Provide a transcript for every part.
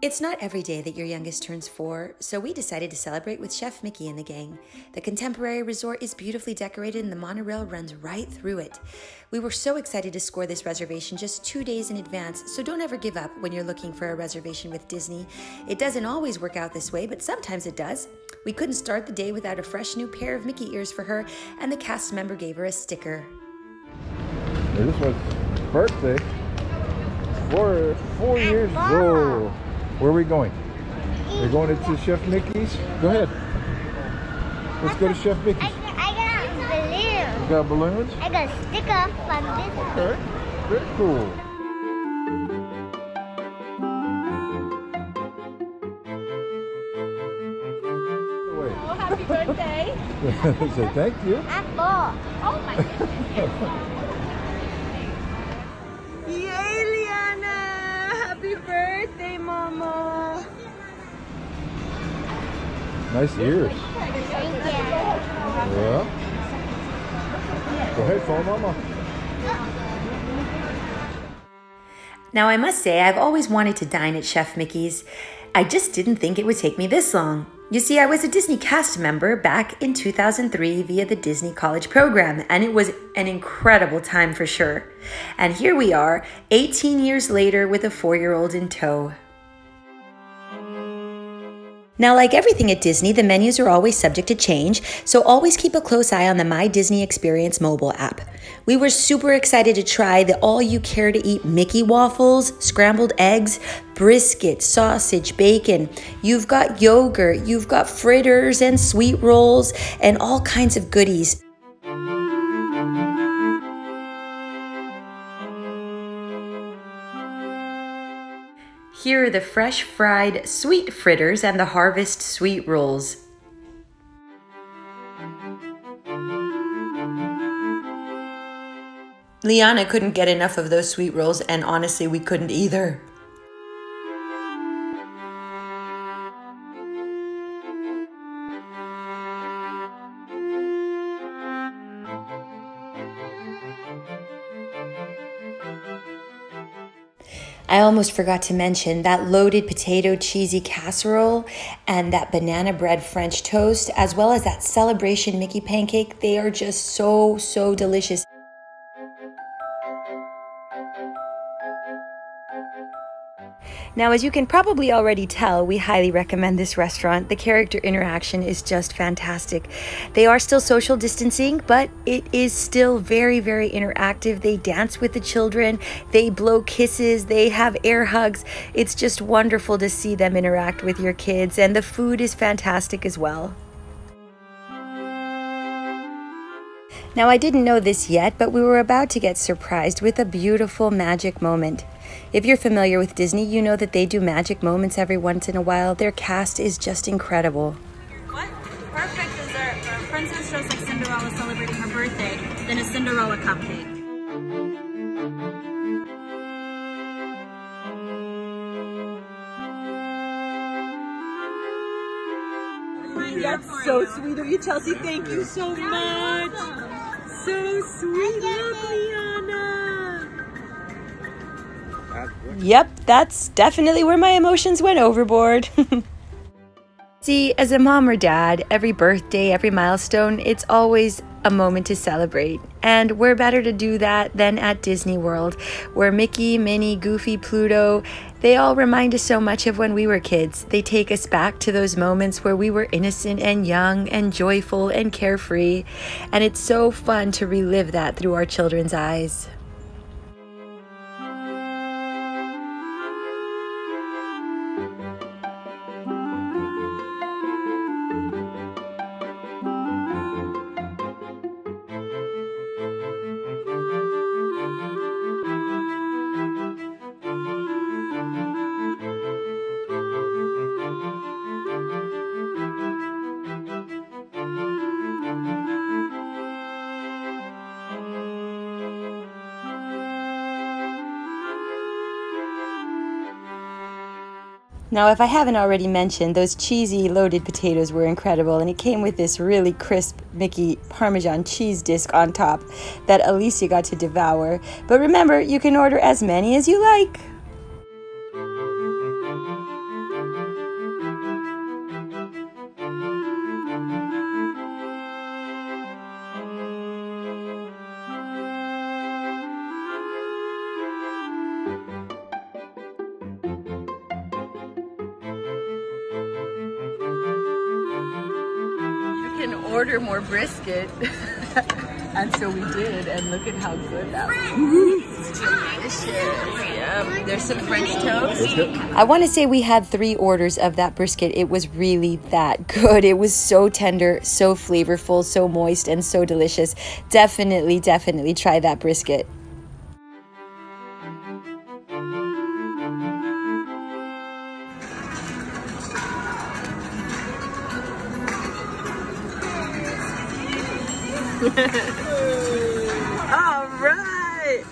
It's not every day that your youngest turns four, so we decided to celebrate with Chef Mickey and the gang. The contemporary resort is beautifully decorated and the monorail runs right through it. We were so excited to score this reservation just two days in advance, so don't ever give up when you're looking for a reservation with Disney. It doesn't always work out this way, but sometimes it does. We couldn't start the day without a fresh new pair of Mickey ears for her, and the cast member gave her a sticker. This was birthday. Four, four years old. Where are we going? We're going to Chef Mickey's? Go ahead. Let's go to Chef Mickey's. I, I got balloons. You got balloons? I got a sticker from this. Okay. Very cool. Oh, happy birthday. Say thank you. Apple. Oh my goodness. birthday, Mama. Nice ears. Thank you. Yeah. Go ahead, follow mama. Now, I must say, I've always wanted to dine at Chef Mickey's. I just didn't think it would take me this long. You see, I was a Disney cast member back in 2003 via the Disney College program, and it was an incredible time for sure. And here we are, 18 years later, with a four year old in tow. Now, like everything at Disney, the menus are always subject to change, so always keep a close eye on the My Disney Experience mobile app. We were super excited to try the all you care to eat Mickey waffles, scrambled eggs, brisket, sausage, bacon. You've got yogurt, you've got fritters and sweet rolls, and all kinds of goodies. Here are the fresh fried sweet fritters and the harvest sweet rolls. Liana couldn't get enough of those sweet rolls, and honestly, we couldn't either. I almost forgot to mention that loaded potato cheesy casserole and that banana bread French toast, as well as that celebration Mickey pancake. They are just so, so delicious. Now, as you can probably already tell, we highly recommend this restaurant. The character interaction is just fantastic. They are still social distancing, but it is still very, very interactive. They dance with the children, they blow kisses, they have air hugs. It's just wonderful to see them interact with your kids, and the food is fantastic as well. Now, I didn't know this yet, but we were about to get surprised with a beautiful magic moment. If you're familiar with Disney, you know that they do magic moments every once in a while. Their cast is just incredible. What? Perfect dessert for a princess just like Cinderella celebrating her birthday, then a Cinderella cupcake. That's so sweet of you, Chelsea. Thank you so much. So sweet. Look, Liana. Yep, that's definitely where my emotions went overboard. See, as a mom or dad, every birthday, every milestone, it's always a moment to celebrate. And where better to do that than at Disney World, where Mickey, Minnie, Goofy, Pluto, they all remind us so much of when we were kids. They take us back to those moments where we were innocent and young and joyful and carefree. And it's so fun to relive that through our children's eyes. Now, if I haven't already mentioned, those cheesy loaded potatoes were incredible, and it came with this really crisp Mickey Parmesan cheese disc on top that Alicia got to devour. But remember, you can order as many as you like. Order more brisket. and so we did, and look at how good that was. Delicious. Yep. There's some French toast. I want to say we had three orders of that brisket. It was really that good. It was so tender, so flavorful, so moist, and so delicious. Definitely, definitely try that brisket. All right.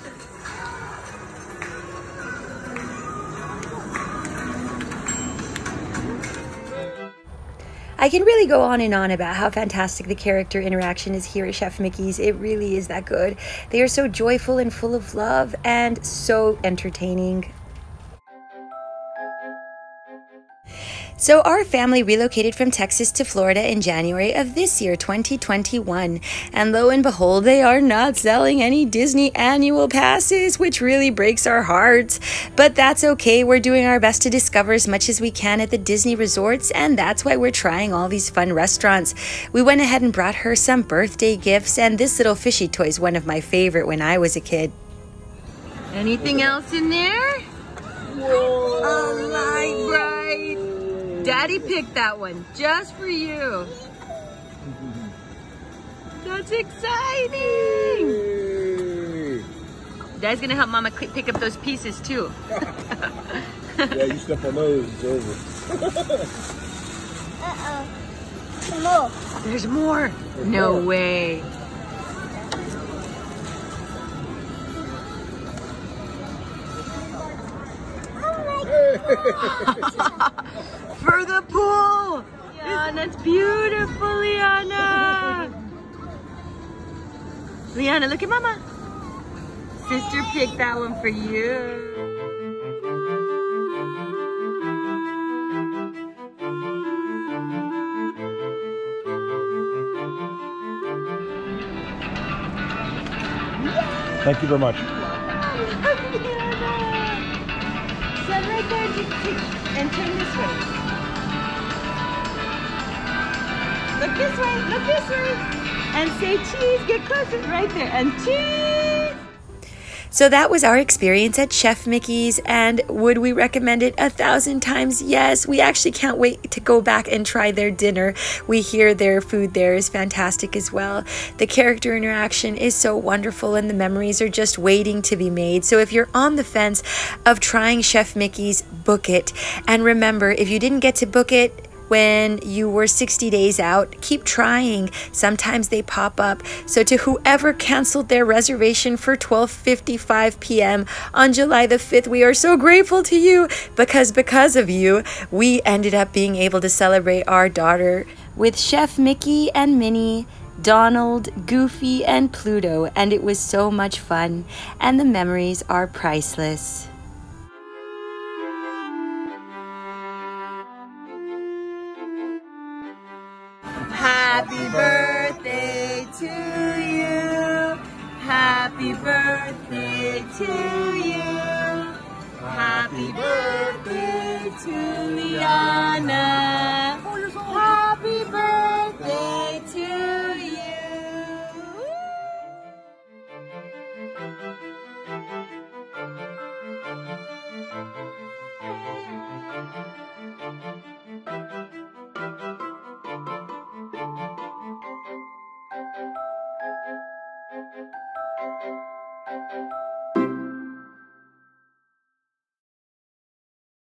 I can really go on and on about how fantastic the character interaction is here at Chef Mickey's. It really is that good. They are so joyful and full of love and so entertaining. So, our family relocated from Texas to Florida in January of this year, 2021. And lo and behold, they are not selling any Disney annual passes, which really breaks our hearts. But that's okay. We're doing our best to discover as much as we can at the Disney resorts, and that's why we're trying all these fun restaurants. We went ahead and brought her some birthday gifts, and this little fishy toy is one of my favorite when I was a kid. Anything else in there? Whoa. A Lite-Brite. Daddy picked that one just for you. That's exciting. Dad's gonna help Mama pick up those pieces too. yeah, you step on those, it's over. Uh-oh. Some more. There's more. No way. For the pool. Yeah, that's beautiful, Liana. Liana, look at Mama. Sister picked that one for you. Thank you very much. Stand right there and turn this way. Look this way, look this way. And say cheese, get closer, right there. And cheese. So that was our experience at Chef Mickey's, and would we recommend it a thousand times? Yes, we actually can't wait to go back and try their dinner. We hear their food there is fantastic as well. The character interaction is so wonderful, and the memories are just waiting to be made. So if you're on the fence of trying Chef Mickey's, book it. And remember, if you didn't get to book it, when you were 60 days out. Keep trying. Sometimes they pop up. So to whoever canceled their reservation for 12:55 p.m. on July the 5th, we are so grateful to you because because of you, we ended up being able to celebrate our daughter with Chef Mickey and Minnie Donald, Goofy, and Pluto, and it was so much fun, and the memories are priceless. Happy birthday to you. Happy birthday to Liana. Happy birthday